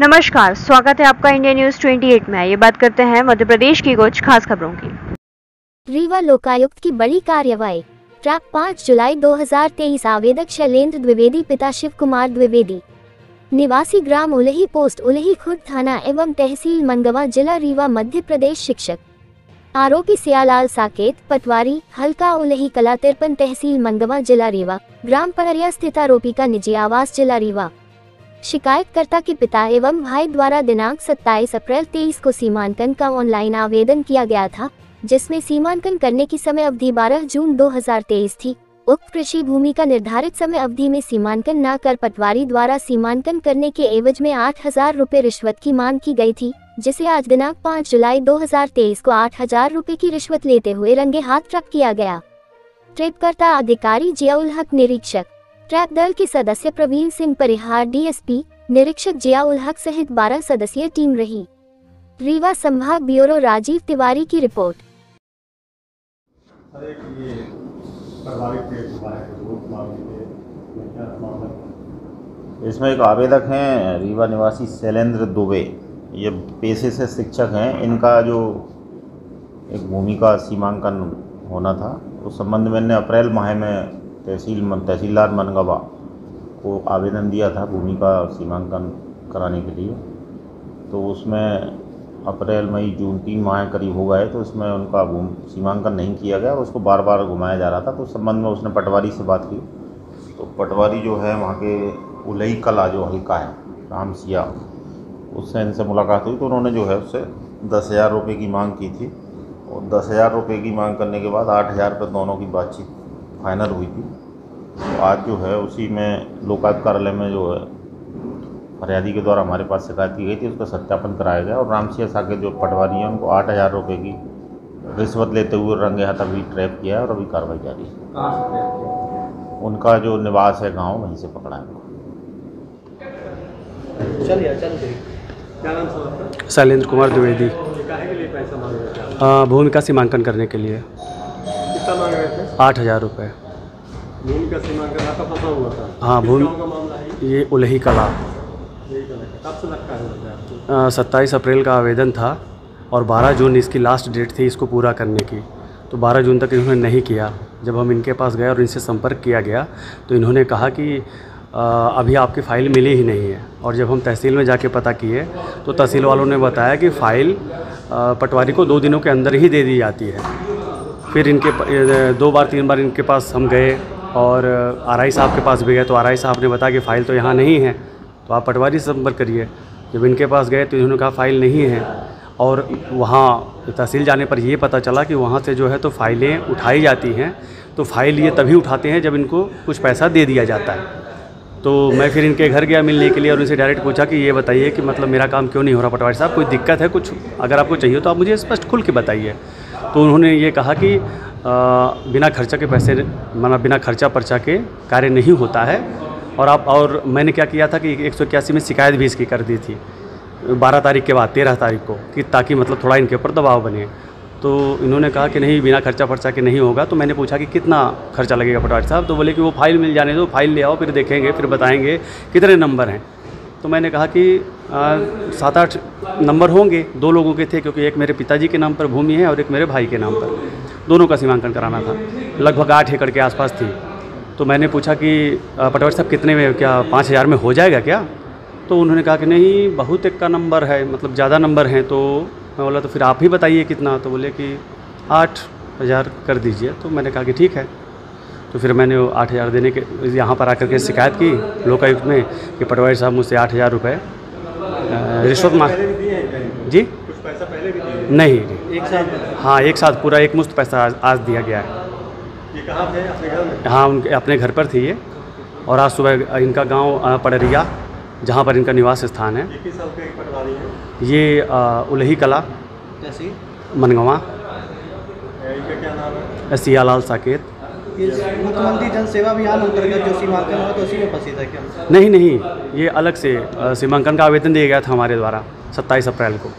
नमस्कार, स्वागत है आपका इंडिया न्यूज़ 28 में। ये बात करते हैं मध्य प्रदेश की कुछ खास खबरों की। रीवा लोकायुक्त की बड़ी कार्रवाई। ट्रैप 5 जुलाई 2023 आवेदक शैलेंद्र द्विवेदी, पिता शिव कुमार द्विवेदी। निवासी ग्राम उलही पोस्ट, उलही खुद थाना एवं तहसील मंगवा जिला रीवा, मध्य प्रदेश शिक्षक। आरोपी सियालाल साकेत, पटवारी, हल्का उलही कला तिरपन, तहसील मंगवा जिला रीवा। ग्राम पहरिया स्थित आरोपी का निजी आवास जिला रीवा। शिकायतकर्ता के पिता एवं भाई द्वारा दिनांक 27 अप्रैल 23 को सीमांकन का ऑनलाइन आवेदन किया गया था, जिसमें सीमांकन करने की समय अवधि 12 जून 2023 थी। उक्त कृषि भूमि का निर्धारित समय अवधि में सीमांकन न कर पटवारी द्वारा सीमांकन करने के एवज में आठ हज़ार रूपए रिश्वत की मांग की गई थी, जिसे आज दिनांक 5 जुलाई 2023 को आठ हज़ार रूपए की रिश्वत लेते हुए रंगे हाथ ट्रक किया गया। ट्रिपकर्ता अधिकारी जियाउल हक निरीक्षक ट्रैप दल के सदस्य प्रवीण सिंह परिहार डीएसपी निरीक्षक जियाउल हक सहित 12 सदस्यीय टीम रही। रीवा संभाग ब्यूरो राजीव तिवारी की रिपोर्ट? इसमें एक आवेदक हैं रीवा निवासी शैलेंद्र दुबे। ये पेशे से शिक्षक हैं इनका जो एक भूमि का सीमांकन होना था उस संबंध में अप्रैल माह में तहसील मन तहसीलदार मनगवा को आवेदन दिया था भूमि का सीमांकन कराने के लिए। तो उसमें अप्रैल, मई, जून तीन माह करीब हो गए तो उसमें उनका भूम सीमांकन नहीं किया गया उसको बार बार घुमाया जा रहा था। तो उस संबंध में उसने पटवारी से बात की। तो पटवारी जो है, वहाँ के उलई कला जो हल्का है, राम सिया, उससे इनसे मुलाकात हुई। तो उन्होंने जो है, उससे दस हज़ार रुपये की मांग की थी और दस हज़ार रुपये की मांग करने के बाद आठ हज़ार रुपये दोनों की बातचीत फाइनल हुई थी। तो आज जो है उसी में लोकायुक्त कार्यालय में जो है फरियादी के द्वारा हमारे पास शिकायत की गई थी उसका सत्यापन कराया गया और रामसिया शाह के जो पटवारी हैं उनको आठ हज़ार रुपये की रिश्वत लेते हुए रंगे हाथ अभी ट्रैप किया है और अभी कार्रवाई जारी है। कहाँ से प्रयास किया? उनका जो निवास है गाँव वहीं से पकड़ा है शैलेंद्र कुमार द्विवेदी। ये काहे के लिए पैसा मांग रहे थे आप अ, भूमि का सीमांकन करने के लिए। कितना मांग रहे थे? आठ हज़ार रुपये भूमि का सीमांकन आपका फंसा हुआ था। हाँ, भूमि- ये उलही कला। सत्ताईस अप्रैल का आवेदन था और 12 जून इसकी लास्ट डेट थी इसको पूरा करने की। तो 12 जून तक इन्होंने नहीं किया। जब हम इनके पास गए और इनसे संपर्क किया गया तो इन्होंने कहा कि अ, अभी आपकी फ़ाइल मिली ही नहीं है। और जब हम तहसील में जाके पता किए तो तहसील वालों ने बताया कि फ़ाइल पटवारी को दो दिनों के अंदर ही दे दी जाती है। फिर इनके दो बार, तीन बार इनके पास हम गए और आर आई साहब के पास भी गए। तो आर आई साहब ने बताया कि फ़ाइल तो यहाँ नहीं है तो आप पटवारी से संपर्क करिए। जब इनके पास गए तो इन्होंने कहा, फ़ाइल नहीं है। और वहाँ तहसील जाने पर ये पता चला कि वहाँ से जो है तो फ़ाइलें उठाई जाती हैं तो फ़ाइल ये तभी उठाते हैं जब इनको कुछ पैसा दे दिया जाता है। तो मैं फिर इनके घर गया मिलने के लिए और उनसे डायरेक्ट पूछा कि ये बताइए कि मतलब मेरा काम क्यों नहीं हो रहा? पटवारी साहब, कोई दिक्कत है कुछ? अगर आपको चाहिए तो आप मुझे स्पष्ट खुल के बताइए। तो उन्होंने ये कहा कि बिना खर्चा के पैसे माना बिना खर्चा पर्चा के कार्य नहीं होता है। और आप, और मैंने क्या किया था कि एक सौ इक्यासी में शिकायत भी इसकी कर दी थी, बारह तारीख के बाद, तेरह तारीख को, कि ताकि मतलब थोड़ा इनके ऊपर दबाव बने। तो इन्होंने कहा कि नहीं, बिना खर्चा पर्चा के नहीं होगा। तो मैंने पूछा कि कितना खर्चा लगेगा पटवारी साहब? तो बोले कि वो फ़ाइल मिल जाने दो, फ़ाइल ले आओ, फिर देखेंगे, फिर बताएँगे कितने नंबर हैं। तो मैंने कहा कि सात आठ नंबर होंगे, दो लोगों के थे क्योंकि एक मेरे पिताजी के नाम पर भूमि है और एक मेरे भाई के नाम पर। दोनों का सीमांकन कराना था। लगभग आठ एकड़ के आसपास थी। तो मैंने पूछा कि पटवारी साहब, कितने में, क्या पाँच हज़ार में हो जाएगा क्या? तो उन्होंने कहा कि, नहीं, बहुत एक का नंबर है मतलब ज़्यादा नंबर हैं। तो मैं बोला तो फिर आप ही बताइए कितना? तो बोले कि, आठ हज़ार कर दीजिए। तो मैंने कहा कि, ठीक है। तो फिर मैंने वो आठ हज़ार देने के, यहाँ पर आकर के शिकायत की लोकायुक्त में कि पटवारी साहब मुझसे आठ हज़ार रुपये रिश्वत मांग जी? कुछ पैसा पहले भी नहीं। जी एक साथ हाँ एक साथ पूरा एक मुश्त पैसा आज, आज दिया गया है। ये कहाँ थे अपने घर में हाँ उनके अपने घर पर थी ये। और आज सुबह इनका गाँव पडरिया जहाँ पर इनका निवास स्थान है। ये उलही कला मनगवा। इनका क्या नाम है? सियालाल साकेत। मुख्यमंत्री जन सेवा अभियान अंतर्गत जो सीमांकन हुआ तो उसी में फंसी था क्या? नहीं नहीं, ये अलग से सीमांकन का आवेदन दिया गया था हमारे द्वारा 27 अप्रैल को।